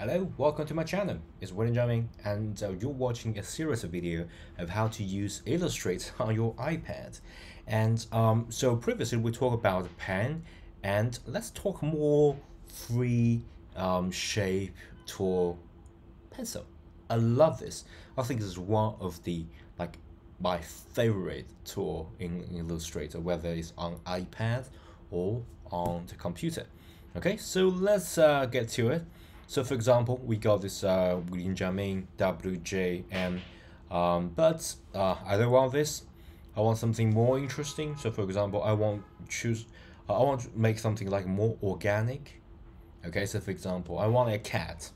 Hello, welcome to my channel. It's William Jiamin and uh, you're watching a series of video of how to use Illustrator on your iPad. And um, so previously we talked about pen and let's talk more free um, shape tool pencil. I love this. I think this is one of the like my favorite tool in Illustrator, whether it's on iPad or on the computer. Okay, so let's uh, get to it. So for example, we got this uh, William Jiamin WJM, um, but uh, I don't want this. I want something more interesting. So for example, I want choose, I want to make something like more organic. Okay, so for example, I want a cat.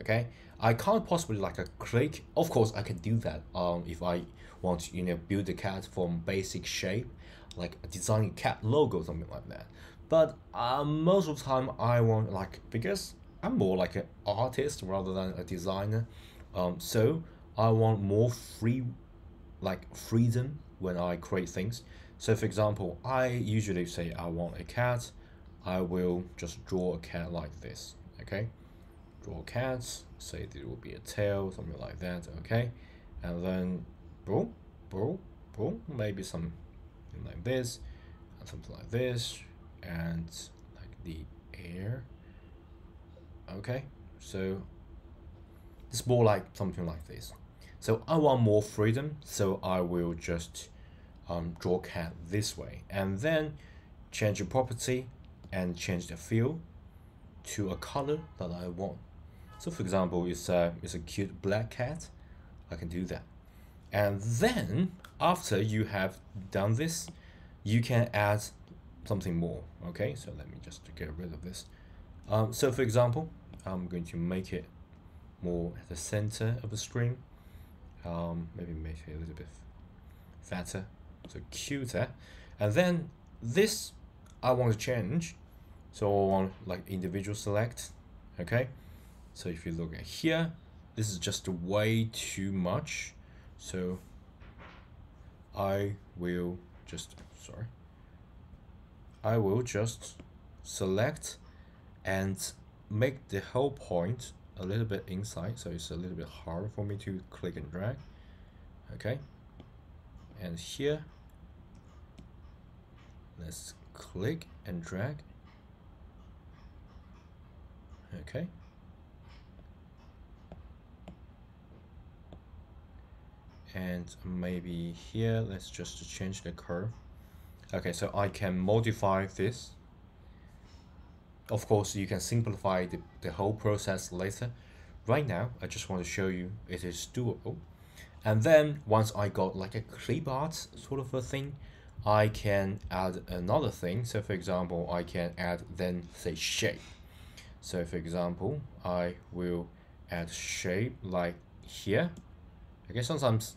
Okay, I can't possibly like a click. Of course, I can do that. Um, if I want to, you know, build a cat from basic shape, like a design a cat logo, something like that. But uh, most of the time, I want like because I'm more like an artist rather than a designer. Um, so I want more free, like freedom when I create things. So for example, I usually say I want a cat. I will just draw a cat like this. Okay, draw a cat. Say there will be a tail, something like that. Okay, and then boom, boom, boom. Maybe something like this, and something like this, and like the air okay so it's more like something like this. So I want more freedom so I will just um, draw cat this way and then change the property and change the fill to a color that I want. So for example it's a, it's a cute black cat I can do that. And then after you have done this you can add something more okay? So let me just get rid of this um, so for example, I'm going to make it more at the center of the screen. Um, maybe make it a little bit fatter, so cuter. And then this I want to change. So I want like individual select, okay? So if you look at here, this is just way too much. So I will just, sorry, I will just select and make the whole point a little bit inside so it's a little bit hard for me to click and drag okay? And here let's click and drag okay? And maybe here let's just change the curve. Okay so I can modify this of course, you can simplify the, the whole process later. Right now, I just want to show you it is doable. And then once I got like a clip art sort of a thing, I can add another thing. So for example, I can add then say shape. So for example, I will add shape like here. I guess sometimes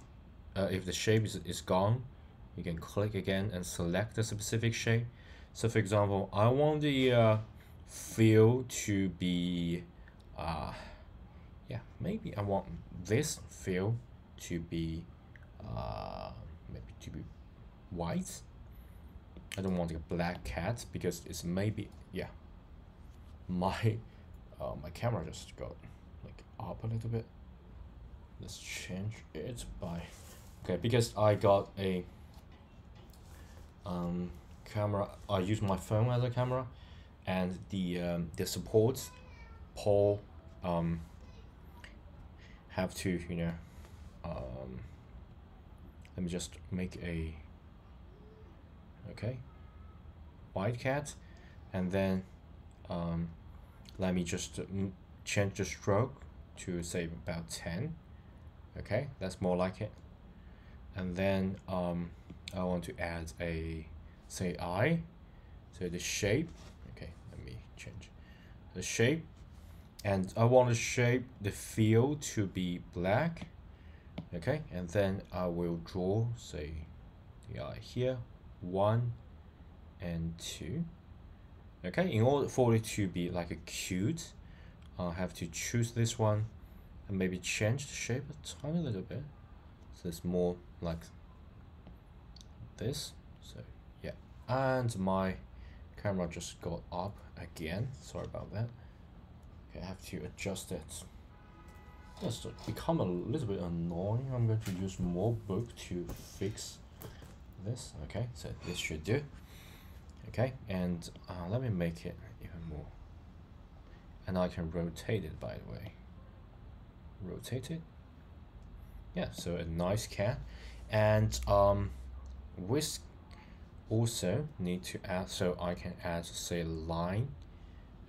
uh, if the shape is, is gone, you can click again and select the specific shape. So for example, I want the uh, fill to be uh yeah maybe I want this fill to be uh maybe to be white. I don't want a black cat because it's maybe yeah my uh, my camera just got like up a little bit. Let's change it by okay because I got a um camera I use my phone as a camera and the um, the supports Paul um, have to you know um, let me just make a okay white cat and then um, let me just change the stroke to say about 10 okay? That's more like it. And then um, I want to add a say I so the shape change. The shape and I want to shape the field to be black okay? And then I will draw say eye here one and two okay? In order for it to be like a cute I'll have to choose this one and maybe change the shape a tiny little bit. So it's more like this so yeah. And my camera just got up again. Sorry about that. Okay, I have to adjust it. Just become a little bit annoying I'm going to use more book to fix this. Okay so this should do. Okay and uh, let me make it even more. And I can rotate it by the way. Rotate it? Yeah so a nice cat. And um whisk also need to add so I can add say line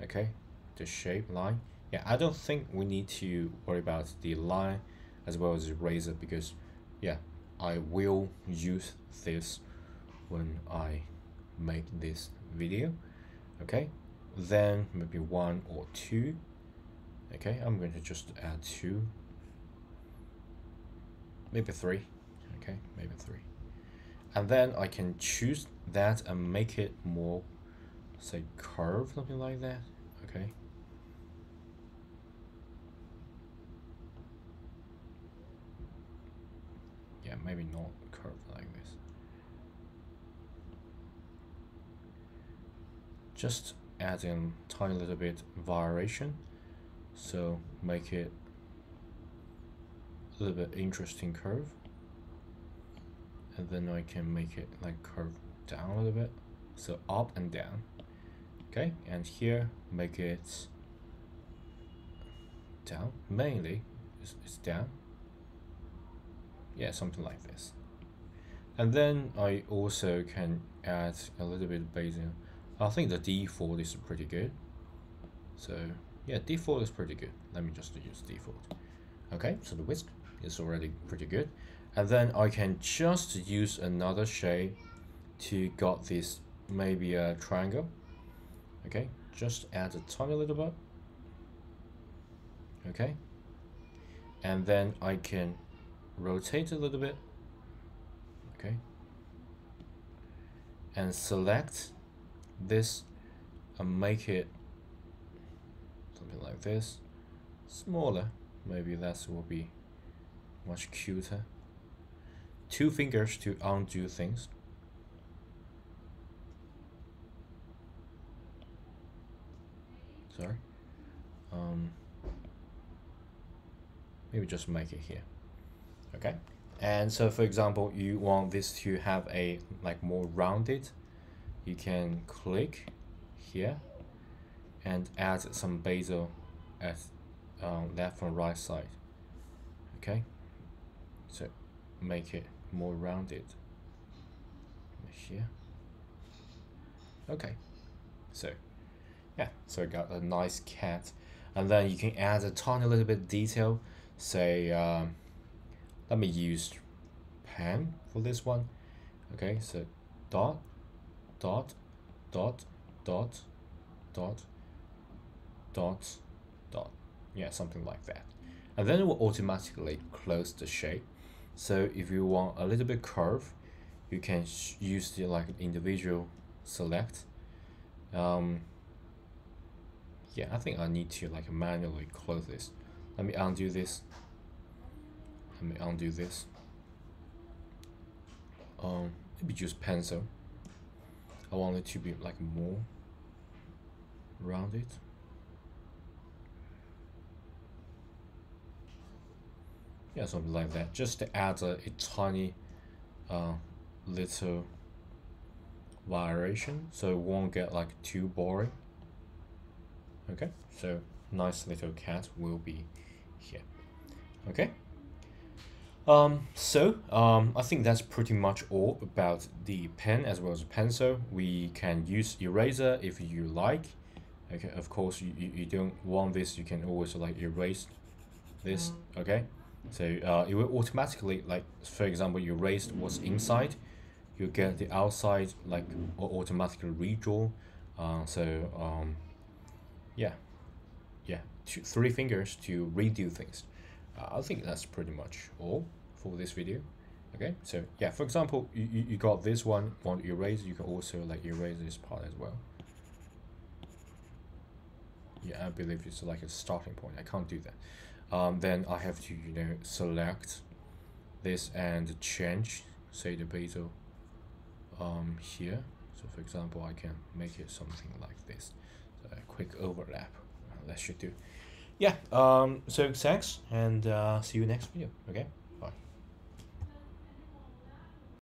okay? The shape line. Yeah I don't think we need to worry about the line as well as the razor because yeah I will use this when I make this video okay? Then maybe one or two okay? I'm going to just add two. Maybe three okay? Maybe three and then I can choose that and make it more say curve something like that. Okay. Yeah maybe not curve like this. Just add in tiny little bit variation. So make it a little bit interesting curve and then I can make it like curve down a little bit. So up and down. Okay and here make it down. Mainly it's, it's down. Yeah something like this. And then I also can add a little bit of Bayesian I think the default is pretty good. So yeah default is pretty good. Let me just use default. Okay so the whisk is already pretty good and then I can just use another shape to got this maybe a triangle. Okay just add a tiny little bit. Okay. And then I can rotate a little bit. Okay. And select this and make it something like this. Smaller. Maybe that will be much cuter two fingers to undo things. Sorry. Um, maybe just make it here. Okay. And so for example you want this to have a like more rounded. You can click here and add some bezel at um, left and right side. Okay. So make it more rounded. Here. Okay. So yeah so got a nice cat. And then you can add a tiny little bit detail. Say um, let me use pen for this one. Okay so dot dot dot dot dot dot dot. Yeah something like that. And then it will automatically close the shape so if you want a little bit curve you can use the like individual select. Um, yeah I think I need to like manually close this. Let me undo this. Let me undo this. Um maybe use pencil. I want it to be like more rounded yeah something like that just to add a, a tiny uh, little variation so it won't get like too boring okay so nice little cat will be here okay um, so um, I think that's pretty much all about the pen as well as pencil. We can use eraser if you like. Okay, of course you, you, don't want this, you can always like erase this, mm. okay? So uh, it will automatically like for example you erase what's inside, you get the outside like automatically redraw. Uh, so um, yeah, yeah, two, three fingers to redo things. Uh, I think that's pretty much all for this video. Okay so yeah for example you, you got this one want to erase you can also like erase this part as well. Yeah I believe it's like a starting point. I can't do that um, then I have to you know select this and change say the bezel um, here so for example I can make it something like this so a quick overlap that should do yeah, um, so thanks and uh, see you next video. Okay.